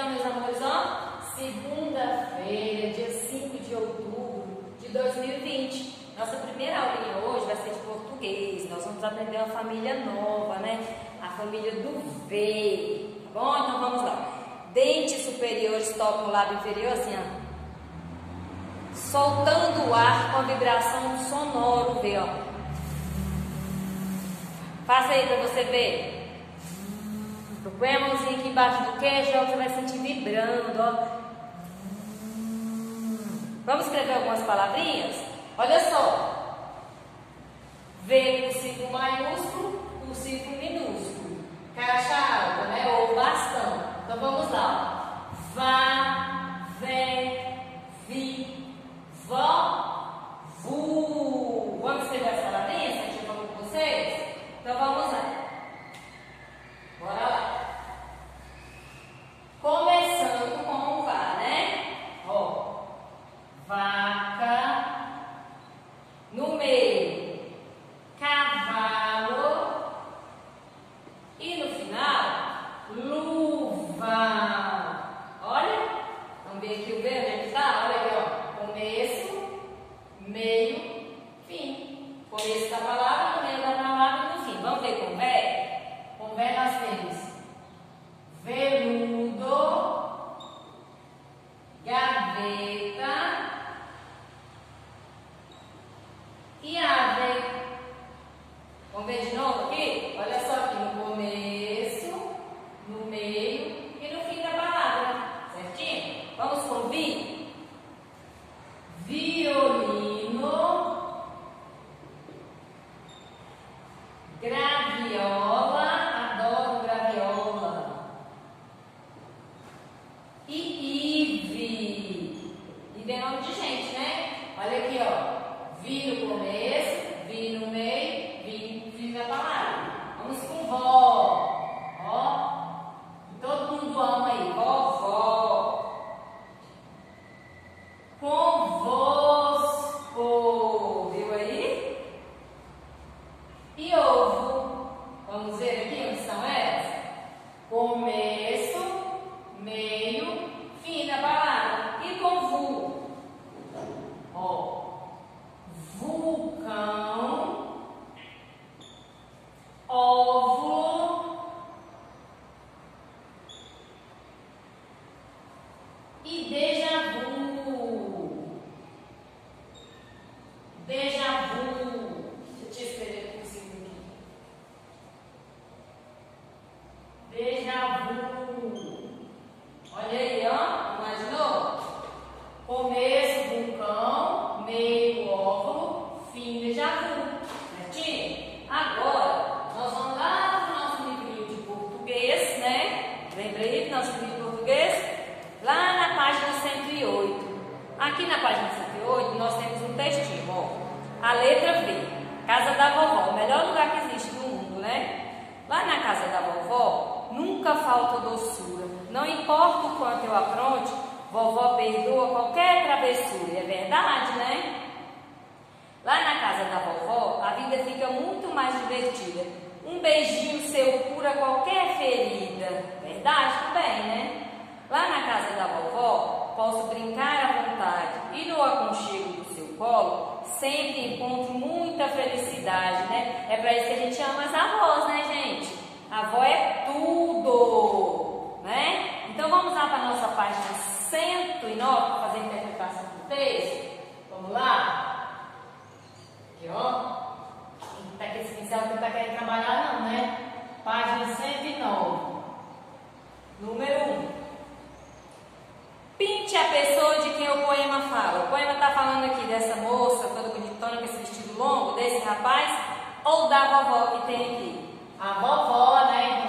Então, meus amores, ó, segunda-feira, dia 5 de outubro de 2020. Nossa primeira aulinha hoje vai ser de português. Nós vamos aprender uma família nova, né? A família do V. Tá bom? Então vamos lá. Dentes superiores tocam o lábio inferior assim, ó. Soltando o ar com a vibração sonoro, V, ó. Faça aí para você ver. Põe a mãozinha aqui embaixo do queijo, ó, você vai sentir vibrando, ó. Vamos escrever algumas palavrinhas? Olha só. V com círculo maiúsculo, com círculo minúsculo. Caixa alta, né? Ou bastão. Então vamos lá. Vá, vem, vi, vó, e déjà vu. Déjà vu. Deixa eu te escrever por cima aqui. Déjà vu. Olha aí, ó. Vamos lá de novo. Começo, vulcão, meio, óvulo, fim, déjà vu. Certinho? Agora, nós vamos lá no nosso livrinho de português, né? Lembrei do nosso livro de português? Lá na página 108. Aqui na página 108, nós temos um textinho, ó. A letra V. Casa da vovó. O melhor lugar que existe no mundo, né? Lá na casa da vovó, nunca falta doçura. Não importa o quanto eu apronte, vovó perdoa qualquer travessura. É verdade, né? Lá na casa da vovó, a vida fica muito mais divertida. Um beijinho seu cura qualquer ferida. Verdade também, né? Lá na casa da vovó, posso brincar à vontade e no aconchego do seu colo, sempre encontro muita felicidade, né? É para isso que a gente ama as avós, né, gente? A avó é tudo, né? Então vamos lá para a nossa página 109 para fazer a interpretação do texto. Vamos lá? Aqui, ó. Tá com esse pincel não tá querendo trabalhar, não, né? Página 109. Número 1. Pinte a pessoa de quem o poema fala. O poema está falando aqui dessa moça toda bonitona com esse vestido longo, desse rapaz, ou da vovó que tem aqui? A vovó, né?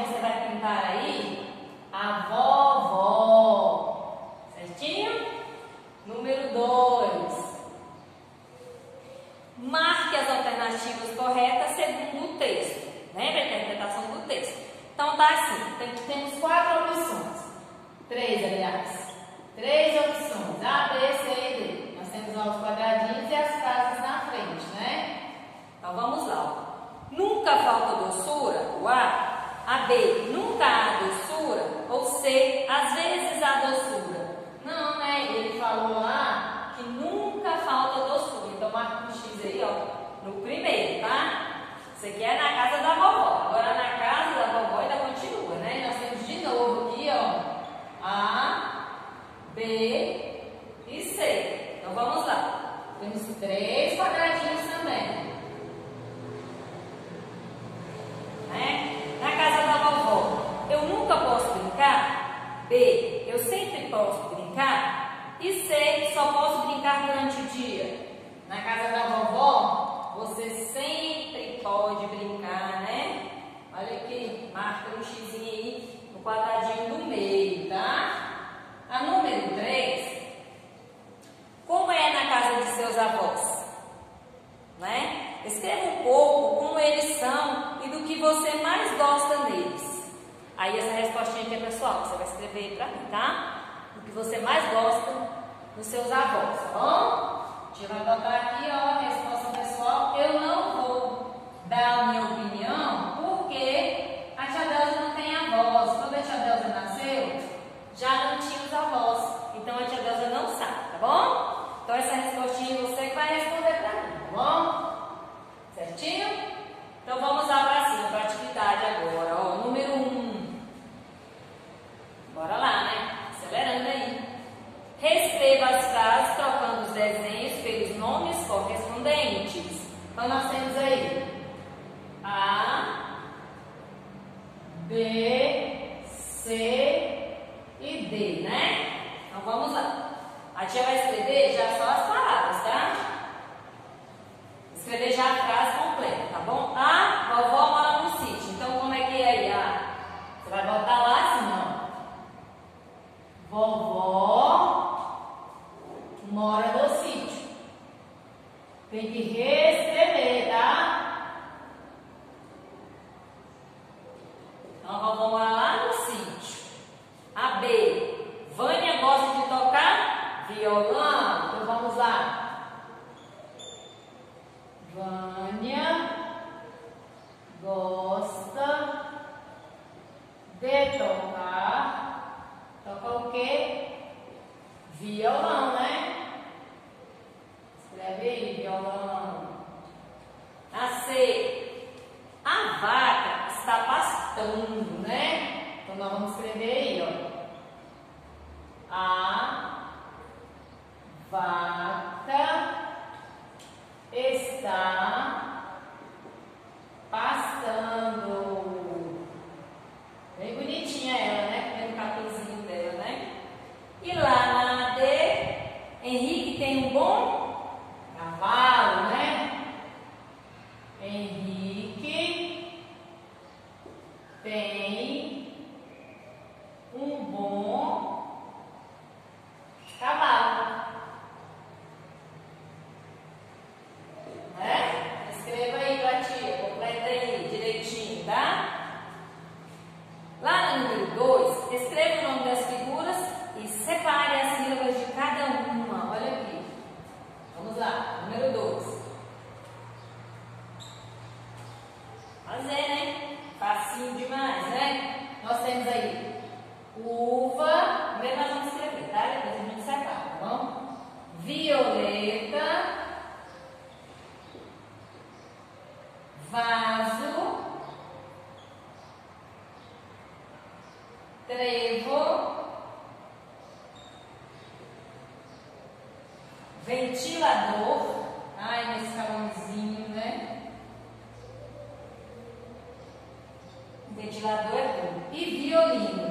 entender, né? Então vamos lá. A tia vai escrever já só as palavras, tá? Escrever já a frase. Vânia gosta de tocar. Tocar o quê? Violão, né? Escreve aí, violão. Tá A C. A vaca está pastando, né? Então nós vamos escrever aí, ó. A vaca. está ventilador, ai, nesse calorzinho, né? Ventilador é bom. E violino.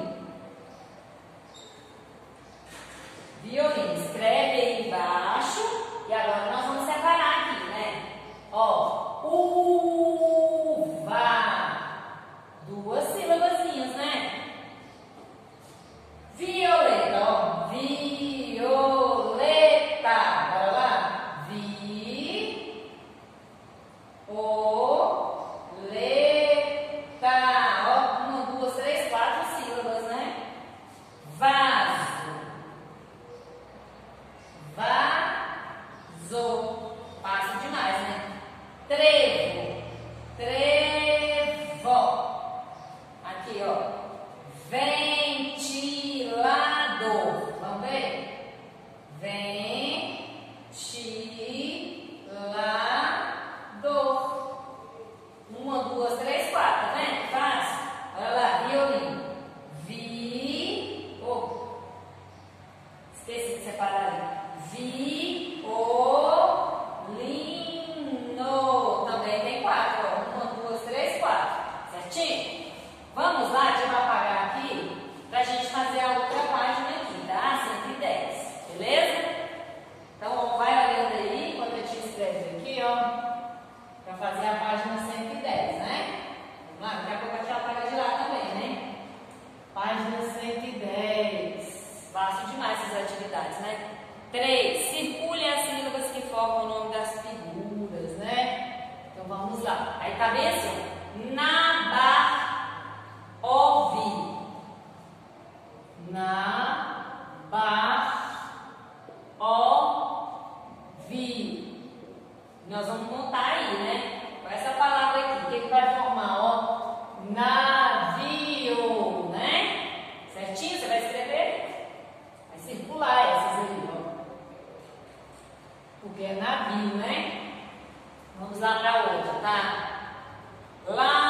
atividades, né? Três, circulem as assim, sílabas que formam o nome das figuras, né? Então vamos lá. Aí cabeça. bem Nabar, ouvi. Nabar. Porque é navio, né? Vamos lá para outra, tá? Lá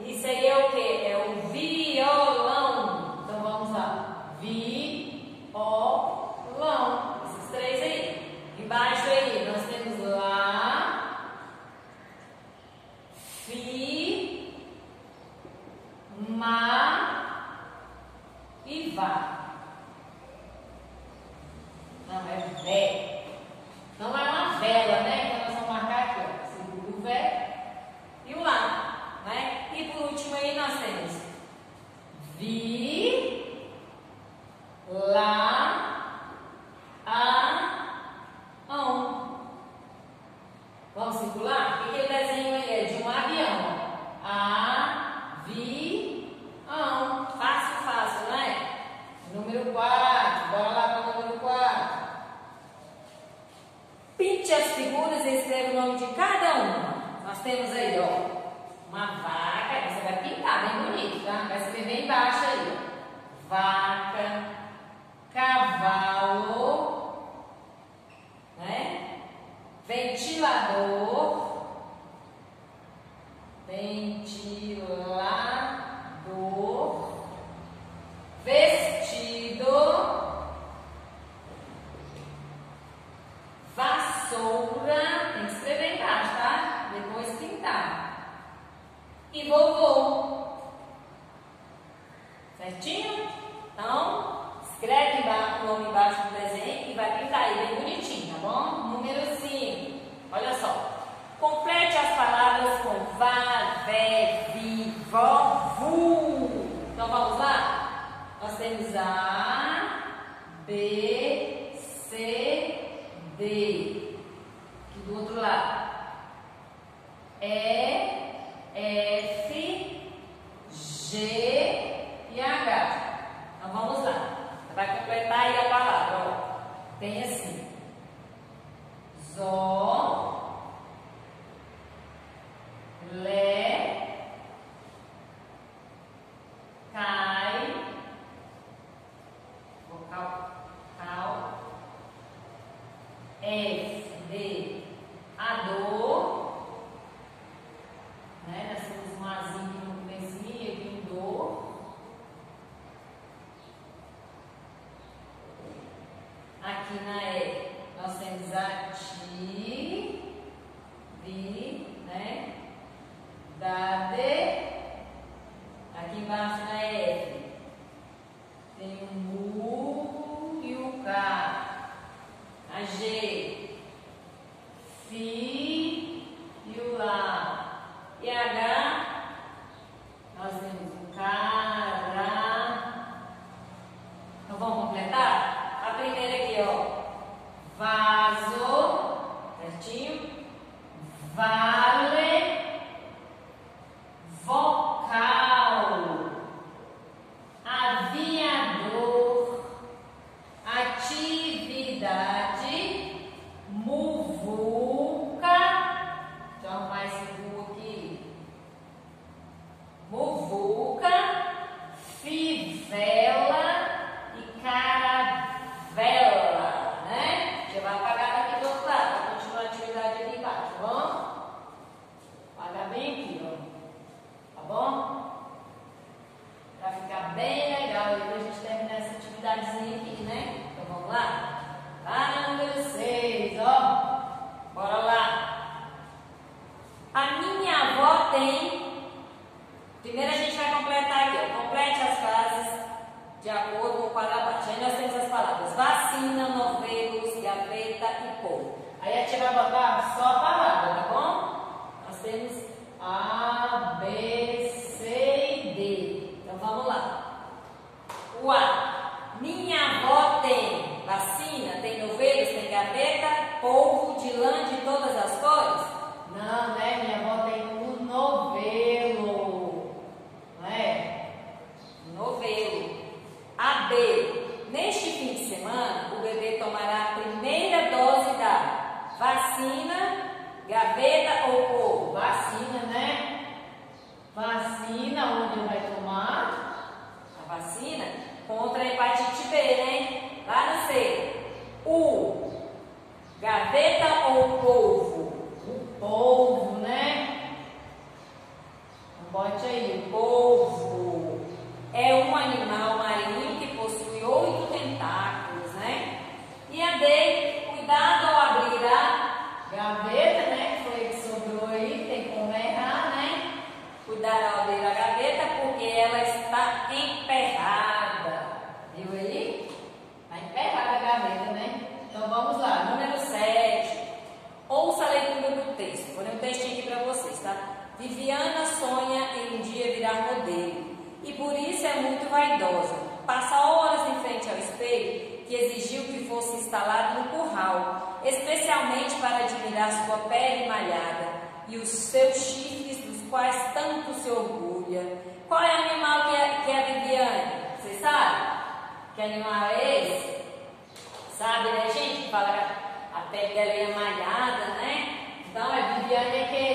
Isso aí é o quê? É o A, B, C, D. Do outro lado. E, de acordo com o. Aí nós temos as palavras vacina, novelos, gaveta e povo. Aí a tia vai botar só a palavra, tá bom? Nós temos A, B, C e D. Então vamos lá. O A. Minha avó tem vacina, tem novelos, tem gaveta, polvo de lã de todas as cores? Não, né? Minha avó tem um novelo. Não é? Novelo. B. Neste fim de semana, o bebê tomará a primeira dose da vacina, gaveta ou polvo? Vacina, né? Vacina, onde ele vai tomar? A vacina contra a hepatite B, né? Lá no C. O. Gaveta ou polvo? O polvo, né? Bote aí, o polvo. É um animal marinho que possui oito tentáculos, né? E a D, cuidado ao abrir a gaveta, né? Foi que sobrou aí, tem como errar, né? Cuidado ao abrir a gaveta porque ela está emperrada. Viu aí? Está emperrada a gaveta, né? Então vamos lá, número 7. Ouça a leitura do texto. Vou ler um textinho aqui para vocês, tá? Viviana sonha em um dia virar modelo e por isso é muito vaidosa. Passa horas em frente ao espelho que exigiu que fosse instalado no curral, especialmente para admirar sua pele malhada e os seus chifres dos quais tanto se orgulha. Qual é o animal que é, que é a Viviane? Você sabe? Que animal é esse? Sabe, né, gente? Fala a pele dela é malhada, né? Então, é quem? É